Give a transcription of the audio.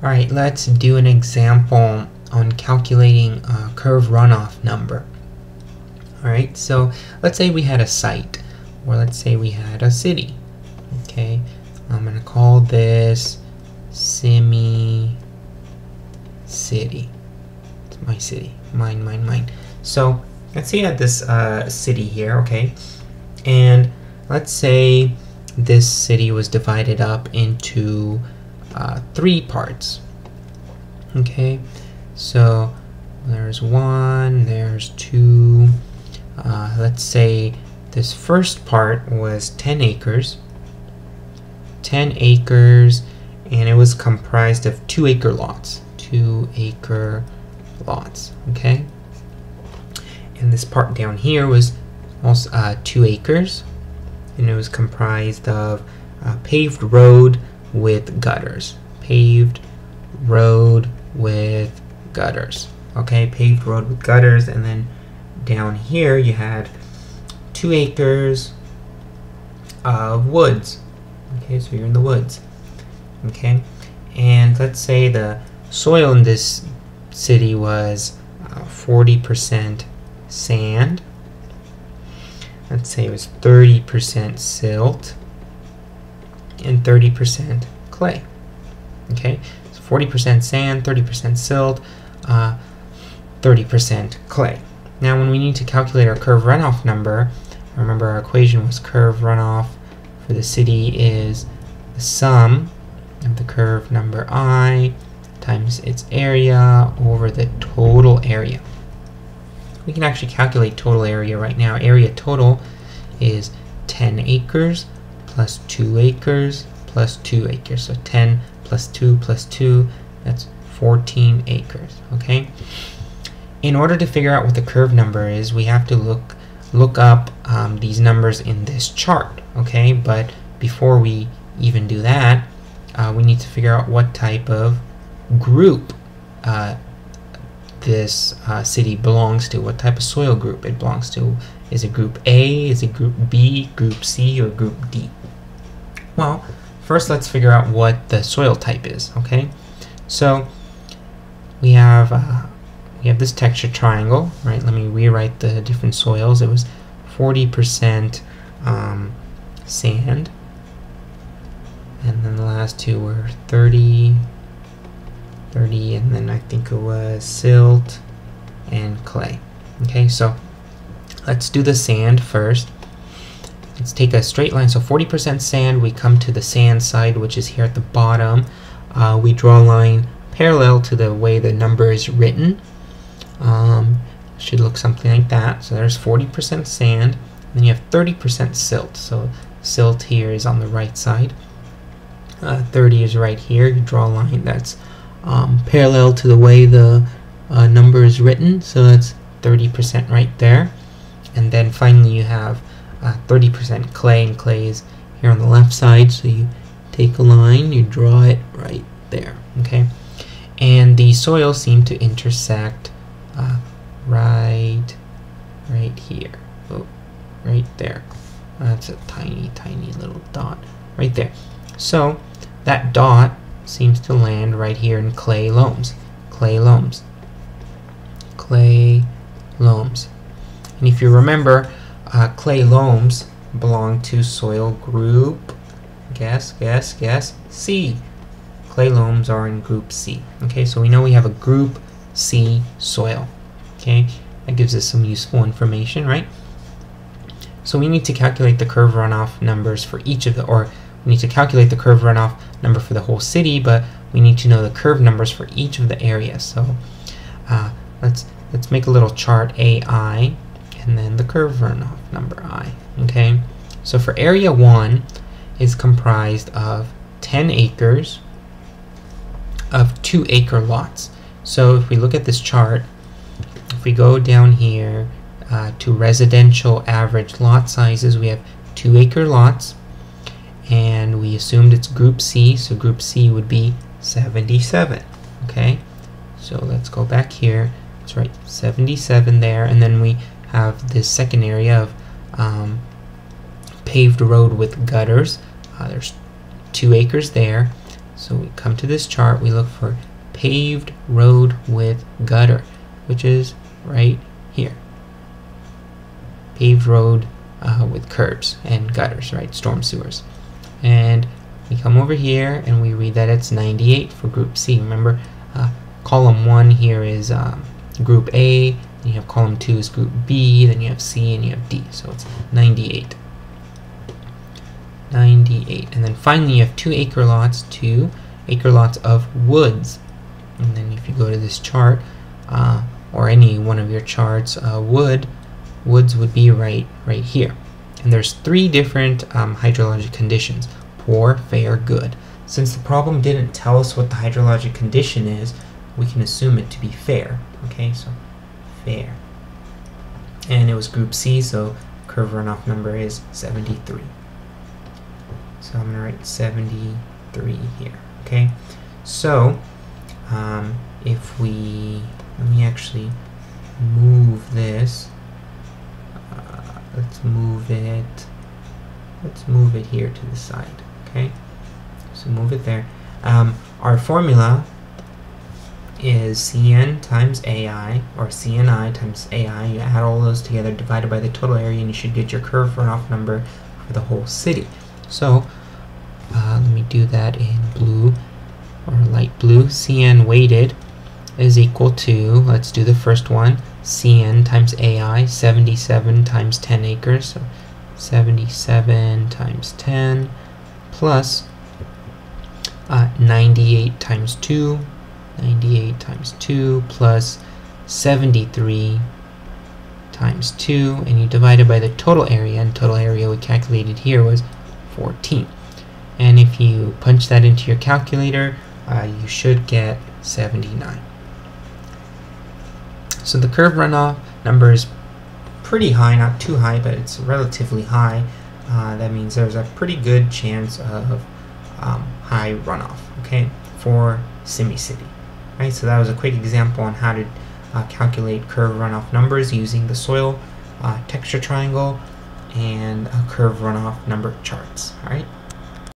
Alright, let's do an example on calculating a curve runoff number. Alright, so let's say we had a site, or let's say we had a city. Okay, I'm going to call this Simmy City. It's my city. Mine, mine, mine. So let's say I had this uh, city here, okay? And let's say this city was divided up into uh, three parts. Okay, so there's one, there's two. Uh, let's say this first part was 10 acres. 10 acres, and it was comprised of two acre lots. Two acre lots, okay? And this part down here was also uh, two acres, and it was comprised of a paved road with gutters. Paved road with gutters. Okay, paved road with gutters, and then down here you had two acres of woods. Okay, so you're in the woods. Okay, and let's say the soil in this city was 40% uh, sand. Let's say it was 30% silt and 30% clay. Okay, so 40% sand, 30% silt, 30% uh, clay. Now when we need to calculate our curve runoff number, remember our equation was curve runoff for the city is the sum of the curve number i times its area over the total area. We can actually calculate total area right now. Area total is 10 acres plus 2 acres plus 2 acres. So 10 plus 2 plus 2, that's 14 acres, okay? In order to figure out what the curve number is, we have to look look up um, these numbers in this chart, okay? But before we even do that, uh, we need to figure out what type of group uh, this uh, city belongs to, what type of soil group it belongs to. Is it group A, is it group B, group C, or group D? Well, first let's figure out what the soil type is, okay? So, we have uh, we have this texture triangle, right? Let me rewrite the different soils. It was 40% um, sand, and then the last two were 30, 30, and then I think it was silt and clay. Okay, so let's do the sand first. Let's take a straight line, so 40% sand, we come to the sand side, which is here at the bottom. Uh, we draw a line parallel to the way the number is written. Um, should look something like that. So there's 40% sand, then you have 30% silt. So silt here is on the right side. Uh, 30 is right here. You draw a line that's um, parallel to the way the uh, number is written. So that's 30% right there. And then finally you have 30% uh, clay, and clay is here on the left side. So you take a line, you draw it right there. Okay, and the soil seem to intersect uh, right, right here. Oh, right there. That's a tiny, tiny little dot right there. So that dot seems to land right here in clay loams. Clay loams. Clay loams. And if you remember, uh, clay loams belong to soil group, guess, guess, guess, C. Clay loams are in group C. Okay, so we know we have a group C soil. Okay, that gives us some useful information, right? So we need to calculate the curve runoff numbers for each of the, or we need to calculate the curve runoff number for the whole city, but we need to know the curve numbers for each of the areas. So uh, let's let's make a little chart AI and then the curve runoff number I. Okay, so for area 1 is comprised of 10 acres of 2 acre lots. So if we look at this chart, if we go down here uh, to residential average lot sizes, we have 2 acre lots and we assumed it's group C, so group C would be 77. Okay, so let's go back here. That's right, 77 there, and then we have this second area of um, paved road with gutters. Uh, there's two acres there. So we come to this chart, we look for paved road with gutter, which is right here. Paved road uh, with curbs and gutters, right? Storm sewers. And we come over here and we read that it's 98 for group C. Remember, uh, column 1 here is um, group A, you have column 2 is group B, then you have C and you have D. So it's 98. 98. And then finally you have two acre lots, two acre lots of woods. And then if you go to this chart, uh, or any one of your charts, uh, wood, woods would be right, right here. And there's three different um, hydrologic conditions, poor, fair, good. Since the problem didn't tell us what the hydrologic condition is, we can assume it to be fair. Okay, so fair. And it was group C, so curve runoff number is 73. So I'm going to write 73 here. Okay, so um, if we, let me actually move this. Uh, let's move it, let's move it here to the side. Okay, so move it there. Um, our formula is Cn times AI, or Cni times AI. You add all those together, divided by the total area, and you should get your curve runoff number for the whole city. So uh, let me do that in blue or light blue. Cn weighted is equal to, let's do the first one, Cn times AI, 77 times 10 acres. So 77 times 10 plus uh, 98 times 2, 98 times 2 plus 73 times 2, and you divide it by the total area, and total area we calculated here was 14 and if you punch that into your calculator uh, you should get 79 so the curve runoff number is pretty high not too high but it's relatively high. Uh, that means there's a pretty good chance of um, high runoff okay for Simmy City right so that was a quick example on how to uh, calculate curve runoff numbers using the soil uh, texture triangle and curve runoff number charts. All right